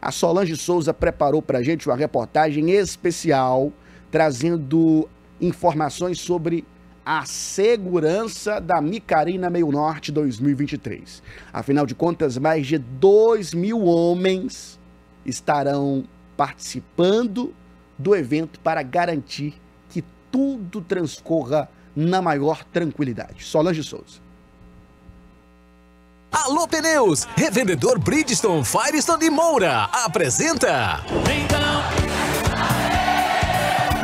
A Solange Souza preparou para a gente uma reportagem especial trazendo informações sobre a segurança da Micarina Meio Norte 2023. Afinal de contas, mais de 2 mil homens estarão participando do evento para garantir que tudo transcorra na maior tranquilidade. Solange Souza. Alô Pneus, revendedor Bridgestone, Firestone e Moura apresenta. Então,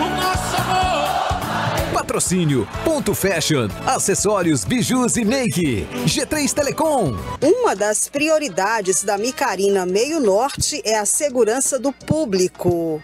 o nosso amor. Patrocínio, Ponto Fashion, acessórios, bijus e make. G3 Telecom. Uma das prioridades da Micarina Meio Norte é a segurança do público.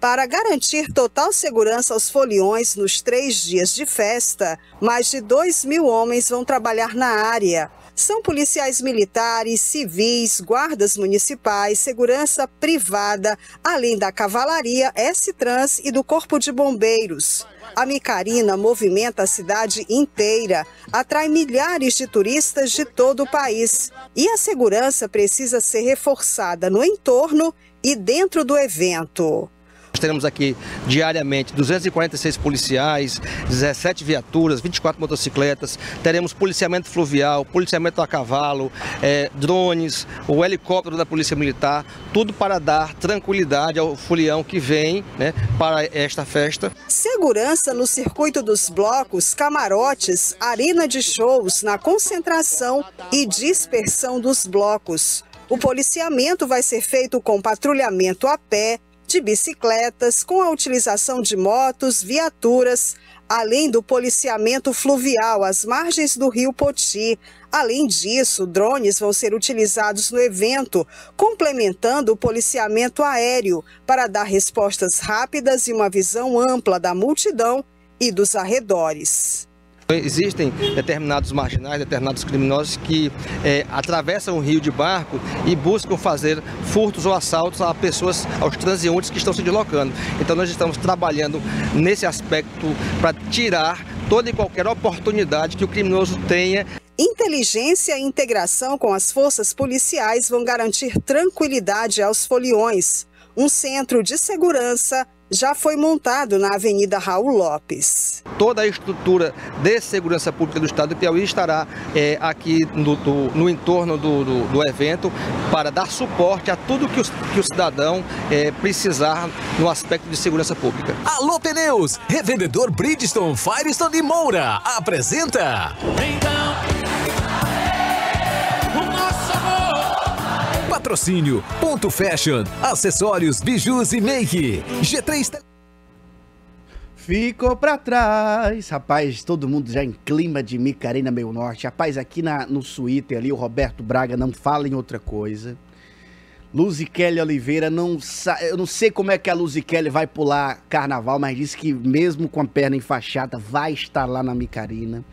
Para garantir total segurança aos foliões nos três dias de festa, mais de 2 mil homens vão trabalhar na área. São policiais militares, civis, guardas municipais, segurança privada, além da cavalaria, S-Trans e do Corpo de Bombeiros. A Micarina movimenta a cidade inteira, atrai milhares de turistas de todo o país. E a segurança precisa ser reforçada no entorno e dentro do evento. Nós teremos aqui diariamente 246 policiais, 17 viaturas, 24 motocicletas, teremos policiamento fluvial, policiamento a cavalo, é, drones, o helicóptero da Polícia Militar, tudo para dar tranquilidade ao folião que vem né, para esta festa. Segurança no circuito dos blocos, camarotes, arena de shows, na concentração e dispersão dos blocos. O policiamento vai ser feito com patrulhamento a pé, de bicicletas, com a utilização de motos, viaturas, além do policiamento fluvial às margens do rio Poti. Além disso, drones vão ser utilizados no evento, complementando o policiamento aéreo para dar respostas rápidas e uma visão ampla da multidão e dos arredores. Existem determinados marginais, determinados criminosos que é, atravessam o rio de barco e buscam fazer furtos ou assaltos a pessoas, aos transeuntes que estão se deslocando. Então nós estamos trabalhando nesse aspecto para tirar toda e qualquer oportunidade que o criminoso tenha Inteligência e integração com as forças policiais vão garantir tranquilidade aos foliões. Um centro de segurança já foi montado na Avenida Raul Lopes. Toda a estrutura de segurança pública do Estado do Piauí estará é, aqui no, do, no entorno do, do, do, evento para dar suporte a tudo que o, que o cidadão é, precisar no aspecto de segurança pública. Alô Pneus, revendedor Bridgestone, Firestone e Moura apresenta. Então... Patrocínio, Ponto Fashion, acessórios, bijus e make. G3 Ficou pra trás. Rapaz, todo mundo já em clima de Micarena Meio Norte. Rapaz, aqui na, no Twitter ali, o Roberto Braga não fala em outra coisa. Luzi Kelly Oliveira, não eu não sei como é que a Luzi Kelly vai pular carnaval, mas disse que mesmo com a perna enfaixada vai estar lá na Micarina.